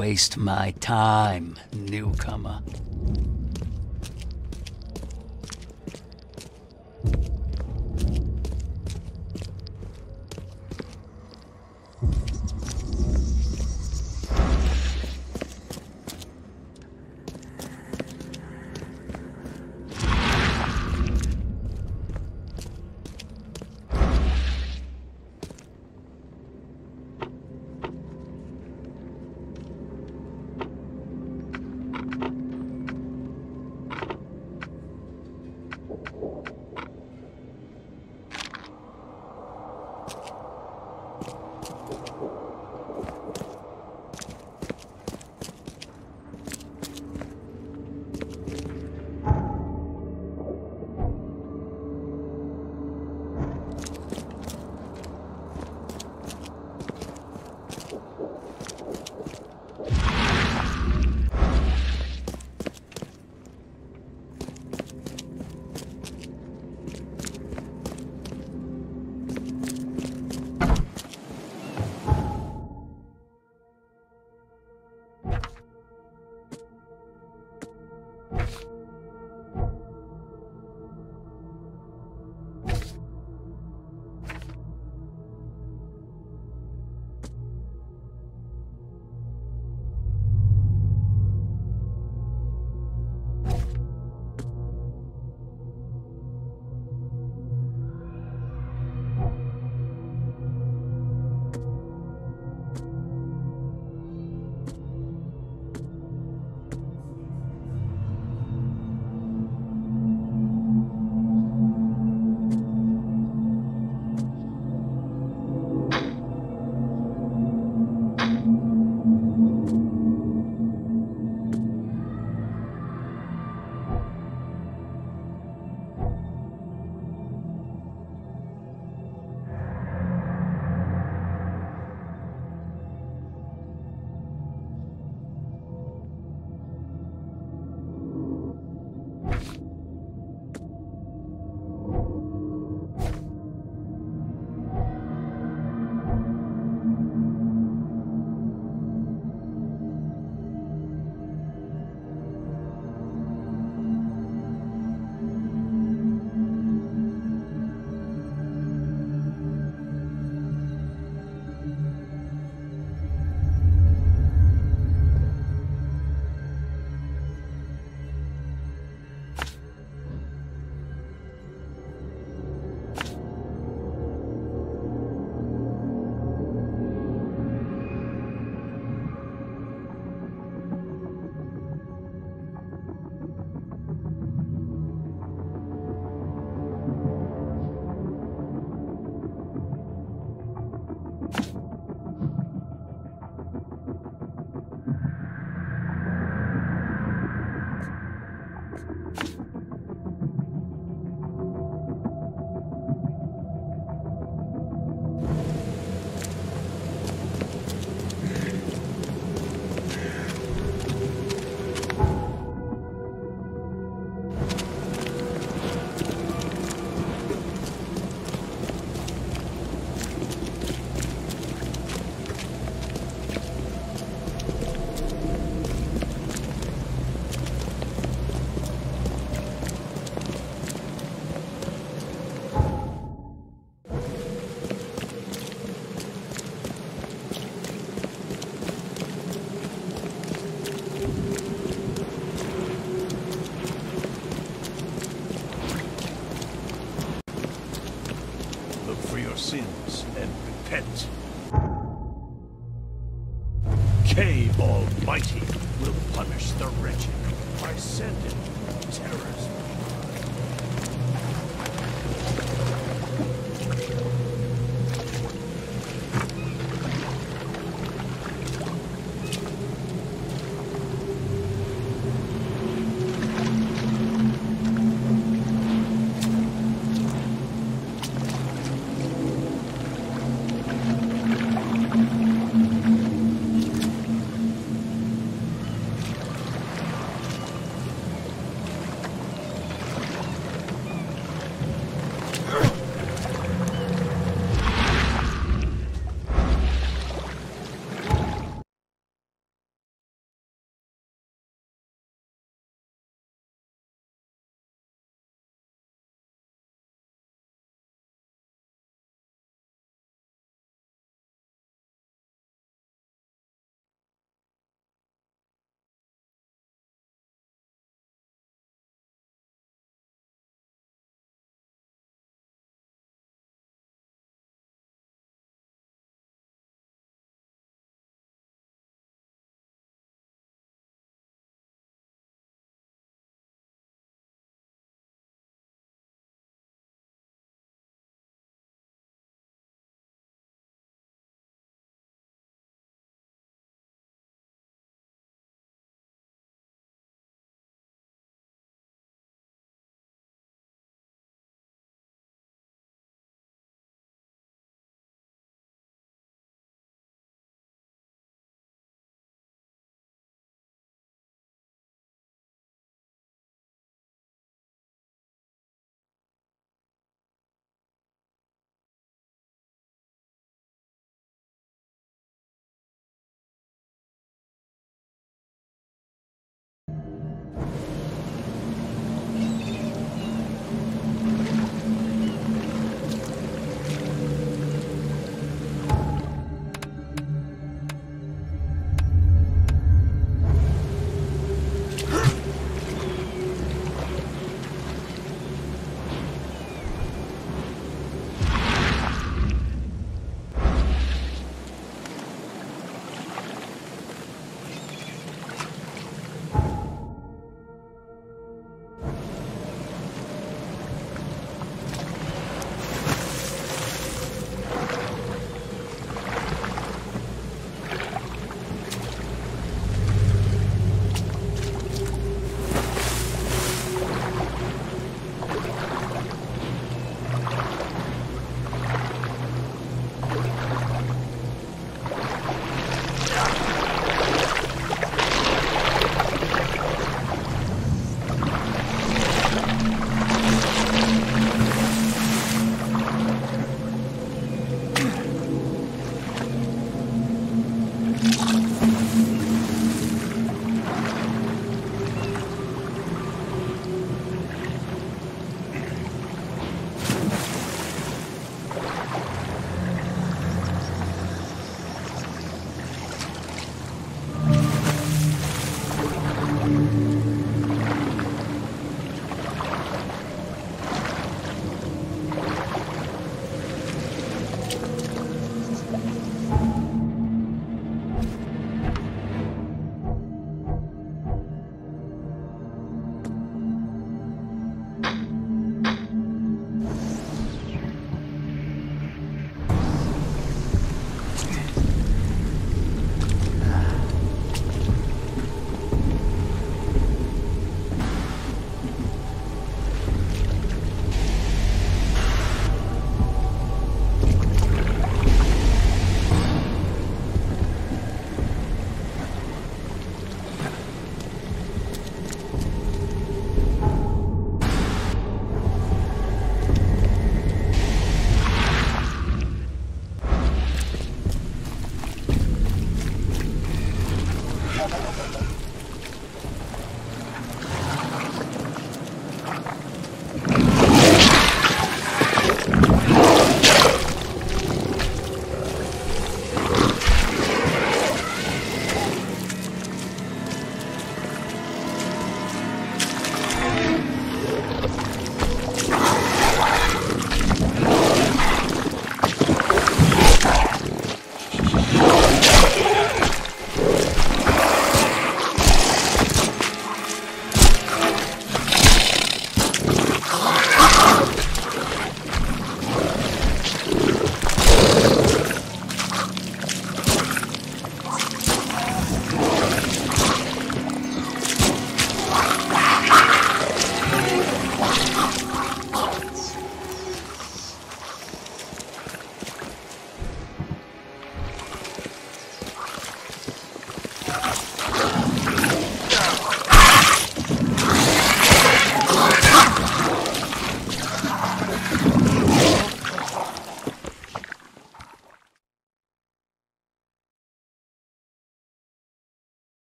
waste my time, newcomer.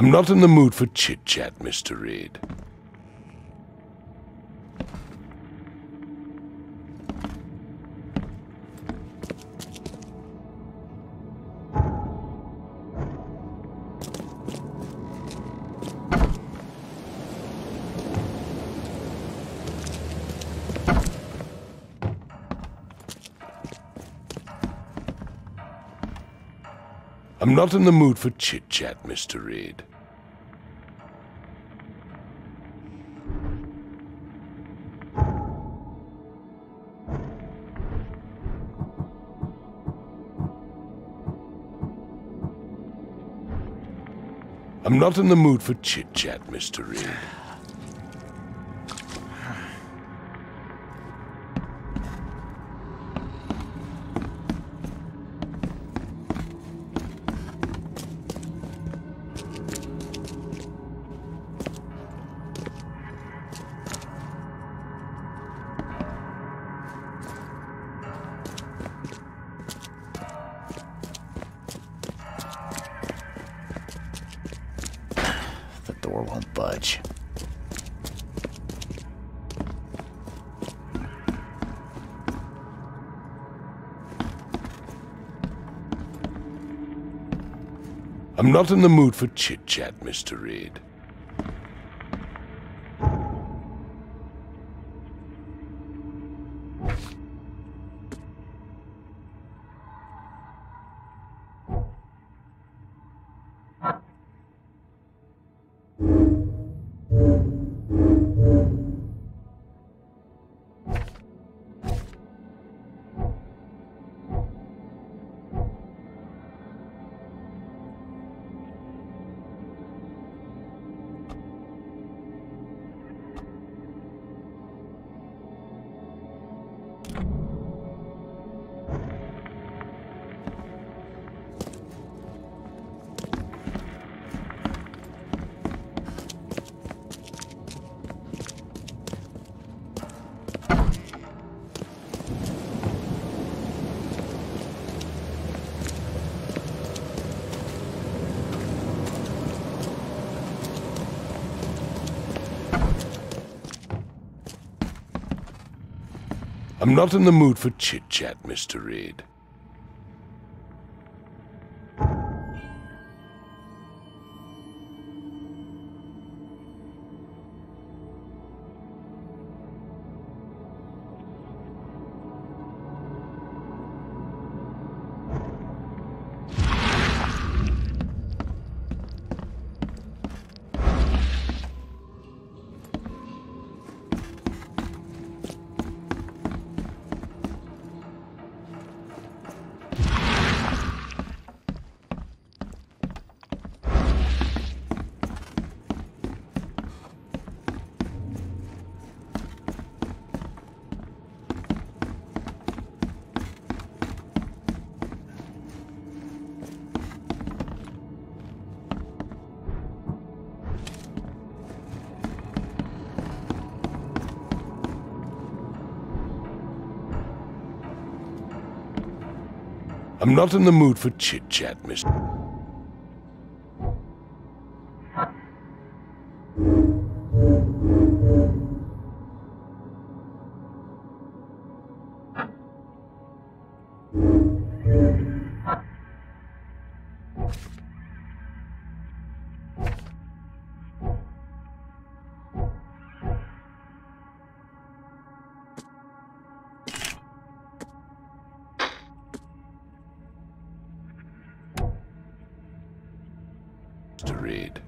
I'm not in the mood for chit-chat, Mr. Reed. I'm not in the mood for chit-chat, Mr. Reed. I'm not in the mood for chit-chat, Mr. Reed. I'm not in the mood for chit-chat, Mr. Reed. I'm not in the mood for chit-chat, Mr. Reed. I'm not in the mood for chit-chat, Mr. Reed.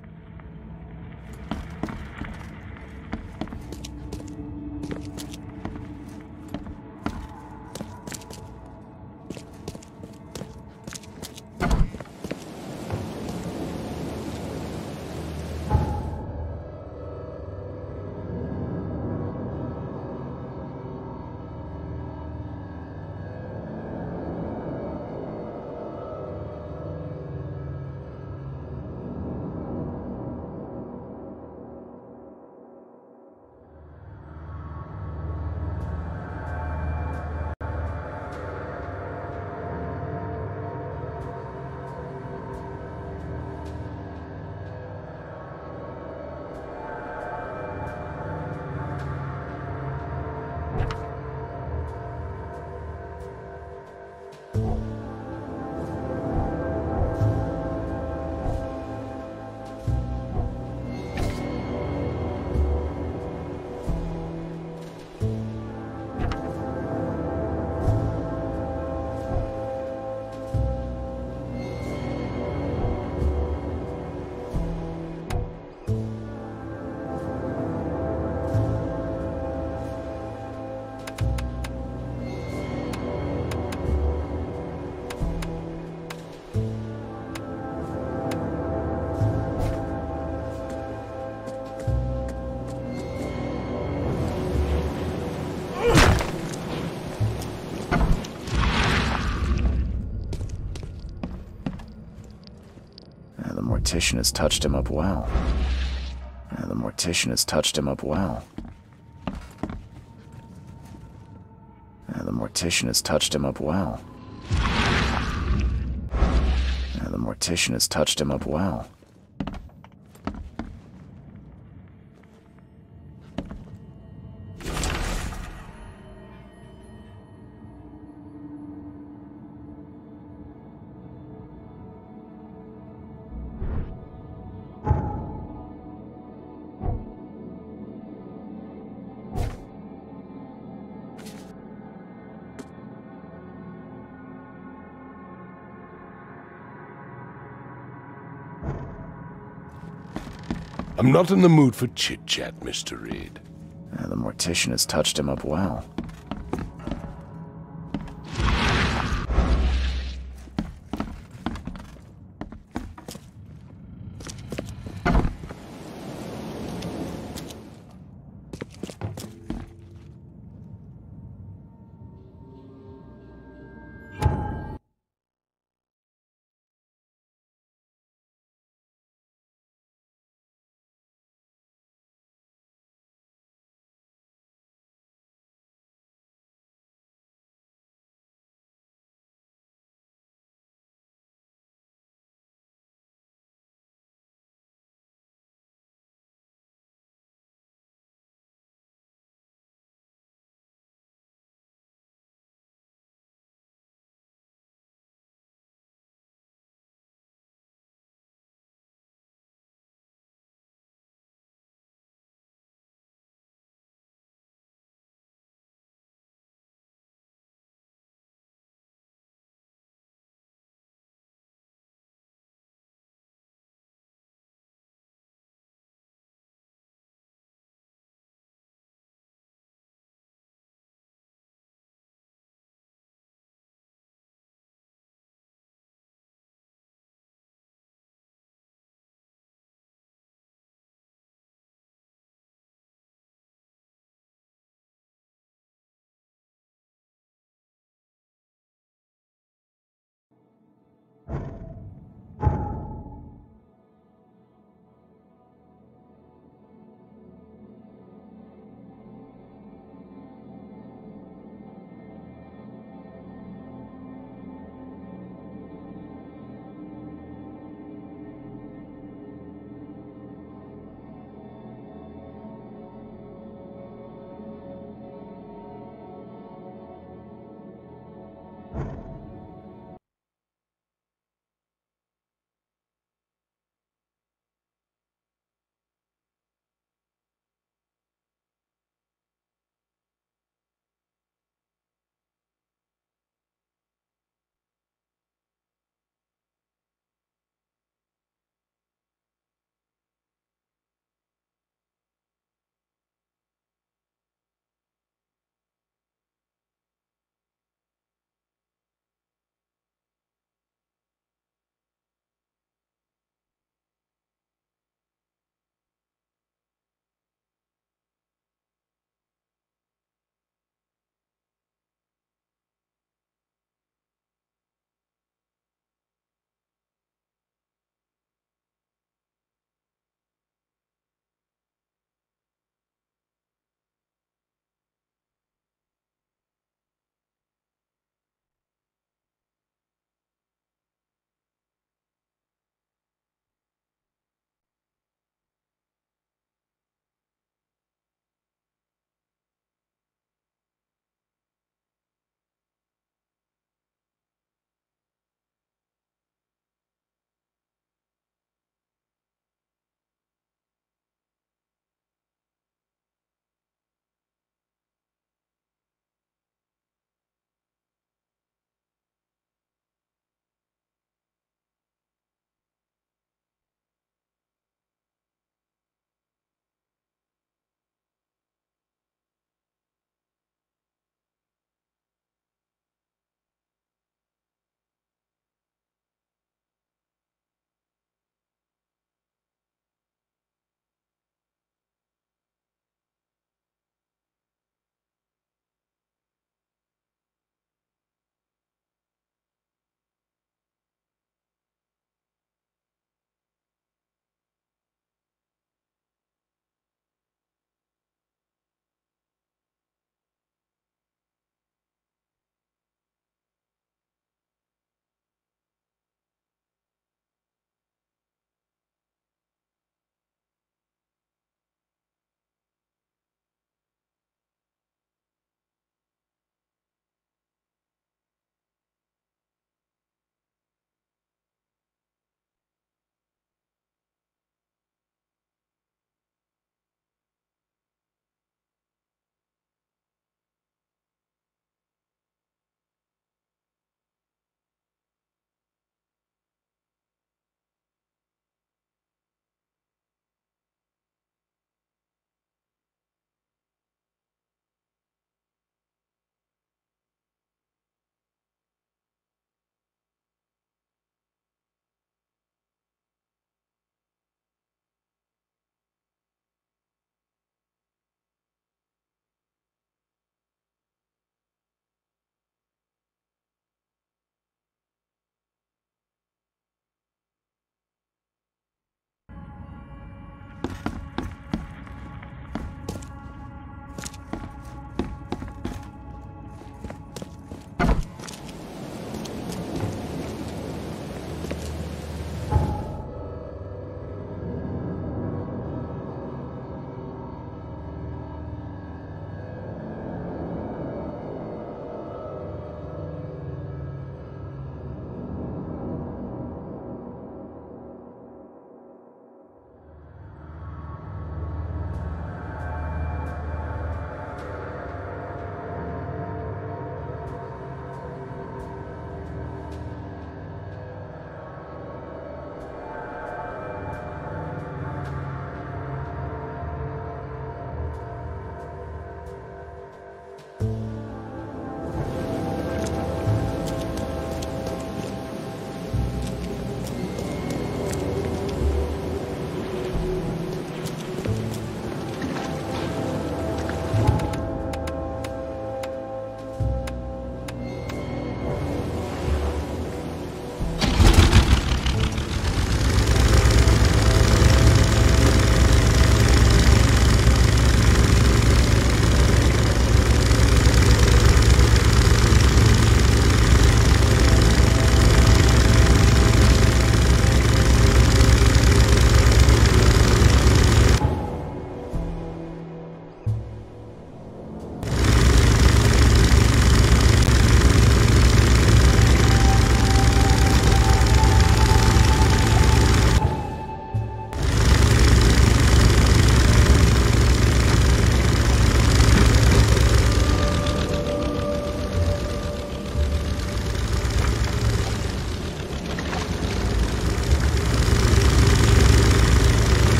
Mortician has touched him up well. Yeah, the mortician has touched him up well. Yeah, the mortician has touched him up well. Yeah, the mortician has touched him up well. I'm not in the mood for chit chat, Mr. Reed. The mortician has touched him up well.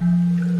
Reed.